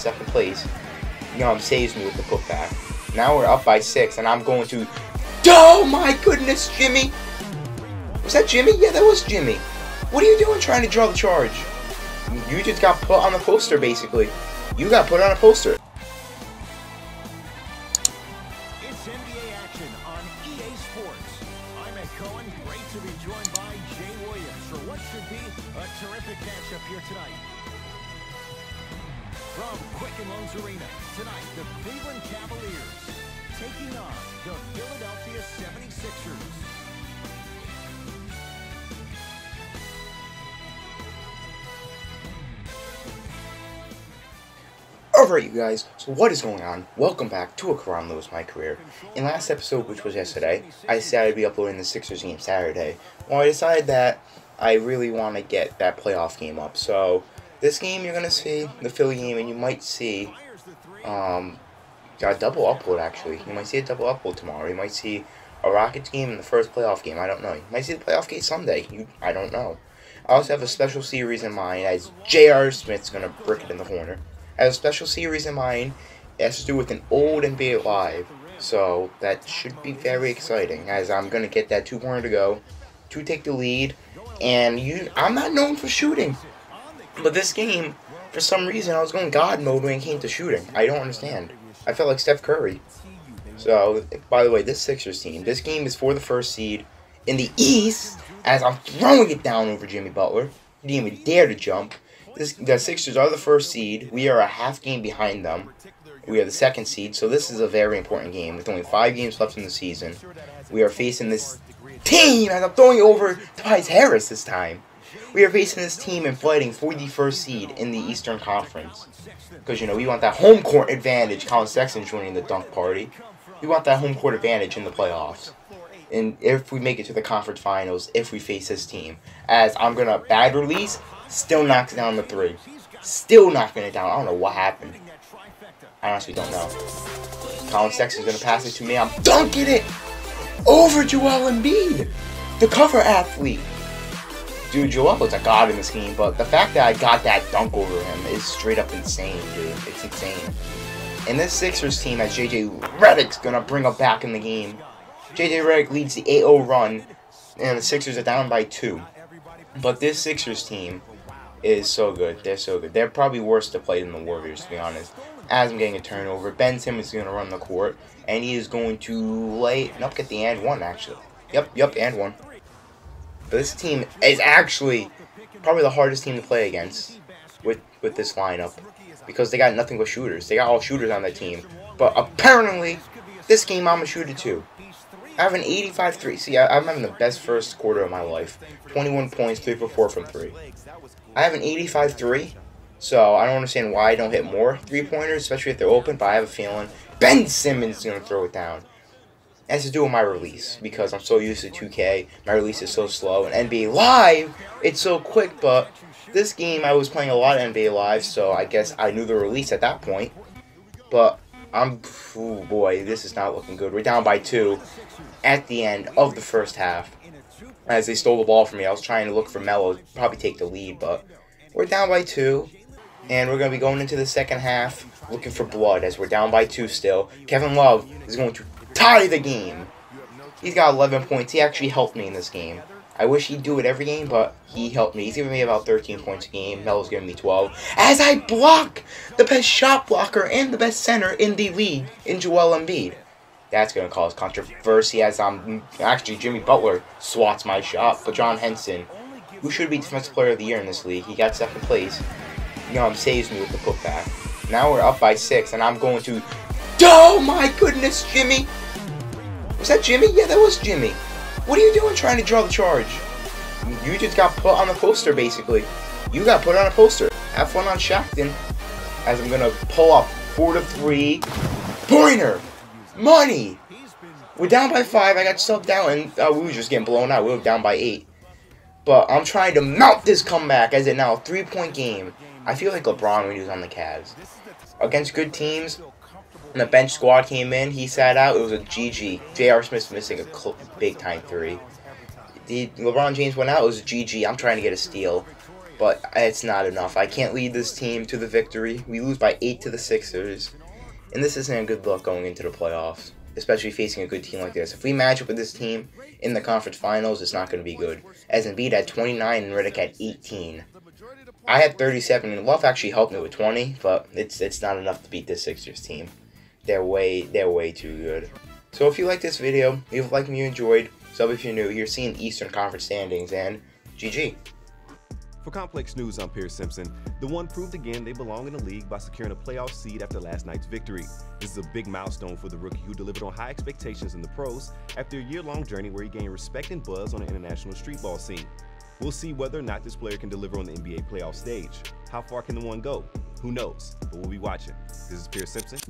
second place. Know, saves me with the putback. Now we're up by six, and I'm going to. Oh my goodness, Jimmy! Was that Jimmy? Yeah, that was Jimmy. What are you doing trying to draw the charge? You just got put on the poster, basically. You got put on a poster. It's NBA action on EA Sports. I'm Ed Cohen. Great to be joined by Jay Williams for what should be a terrific matchup here tonight. From Quicken Loans Arena, tonight the Cleveland Cavaliers taking on the Philadelphia 76ers. Alright, you guys, so what is going on? Welcome back to A Caron Lewis My Career. In last episode, which was yesterday, I decided to be uploading the Sixers game Saturday. Well, I decided that I really want to get that playoff game up. So, this game you're going to see, the Philly game, and you might see um, a double upload, actually. You might see a double upload tomorrow. You might see a Rockets game and the first playoff game. I don't know. You might see the playoff game someday. You, I don't know. I also have a special series in mind as J.R. Smith's going to brick it in the corner. I have a special series in mind. It has to do with an old NBA Live. So that should be very exciting as I'm going to get that 2 to go to take the lead. And you, I'm not known for shooting. But this game, for some reason, I was going God mode when it came to shooting. I don't understand. I felt like Steph Curry. So, by the way, this Sixers team, this game is for the first seed in the East as I'm throwing it down over Jimmy Butler. He didn't even dare to jump. This, the Sixers are the first seed. We are a half game behind them. We are the second seed, so this is a very important game. With only five games left in the season, we are facing this team as I'm throwing over Tobias Harris this time. We are facing this team and fighting for the first seed in the Eastern Conference. Because, you know, we want that home court advantage. Collin Sexton joining the dunk party. We want that home court advantage in the playoffs. And if we make it to the conference finals, if we face this team. As I'm going to bad release, still knocks down the three. Still knocking it down. I don't know what happened. I honestly don't know. Collin Sexton's going to pass it to me. I'm dunking it over Joel Embiid, the cover athlete. Dude, Joel is a god in this game, but the fact that I got that dunk over him is straight up insane, dude. It's insane. And this Sixers team has JJ Redick's gonna bring up back in the game. JJ Redick leads the 8-0 run, and the Sixers are down by two. But this Sixers team is so good. They're so good. They're probably worse to play than the Warriors, to be honest. As I'm getting a turnover, Ben Simmons is gonna run the court, and he is going to lay. Nope, get the and one actually. Yep, yep, and one. But this team is actually probably the hardest team to play against with with this lineup because they got nothing but shooters. They got all shooters on that team. But apparently, this game I'm a shooter too. I have an 85-3. See, I, am having the best first quarter of my life. 21 points, 3 for 4 from 3. I have an 85-3, so I don't understand why I don't hit more three-pointers, especially if they're open, but I have a feeling Ben Simmons is going to throw it down has to do with my release because I'm so used to 2K. My release is so slow, and NBA Live it's so quick. But this game I was playing a lot of NBA Live, so I guess I knew the release at that point. But I'm, oh boy, this is not looking good. We're down by two at the end of the first half. As they stole the ball from me, I was trying to look for Melo, probably take the lead, but we're down by two. And we're going to be going into the second half looking for blood as we're down by two still. Kevin Love is going to tie the game. He's got 11 points. He actually helped me in this game. I wish he'd do it every game, but he helped me. He's giving me about 13 points a game. Melo's giving me 12. As I block the best shot blocker and the best center in the league in Joel Embiid. That's going to cause controversy as um, actually Jimmy Butler swats my shot. But John Henson, who should be Defensive Player of the Year in this league, he got second place. You know, saves me with the putback. Now we're up by six, and I'm going to... Oh my goodness, Jimmy! Was that Jimmy? Yeah, that was Jimmy. What are you doing trying to draw the charge? You just got put on the poster, basically. You got put on a poster. Have fun on Shaqtin'. As I'm going to pull up 4 to 3. Pointer! Money! We're down by 5. I got subbed down, and uh, we were just getting blown out. We were down by 8. But I'm trying to mount this comeback as it now a three-point game. I feel like LeBron when he was on the Cavs. Against good teams, and the bench squad came in, he sat out. It was a GG. J.R. Smith's missing a big time three. The LeBron James went out. It was a GG. I'm trying to get a steal. but it's not enough. I can't lead this team to the victory. We lose by 8 to the Sixers, and this isn't a good look going into the playoffs, especially facing a good team like this. If we match up with this team in the conference finals, it's not going to be good. As Embiid had 29 and Redick had 18. I had 37, and Love actually helped me with 20, but it's it's not enough to beat this Sixers team. They're way they're way too good. So if you like this video, leave a like if you enjoyed. Sub if you're new. You're seeing Eastern Conference standings, and GG. For Complex News, I'm Pierce Simpson. The one proved again they belong in the league by securing a playoff seed after last night's victory. This is a big milestone for the rookie who delivered on high expectations in the pros after a year-long journey where he gained respect and buzz on the international streetball scene. We'll see whether or not this player can deliver on the NBA playoff stage. How far can the one go? Who knows? But we'll be watching. This is Pierce Simpson.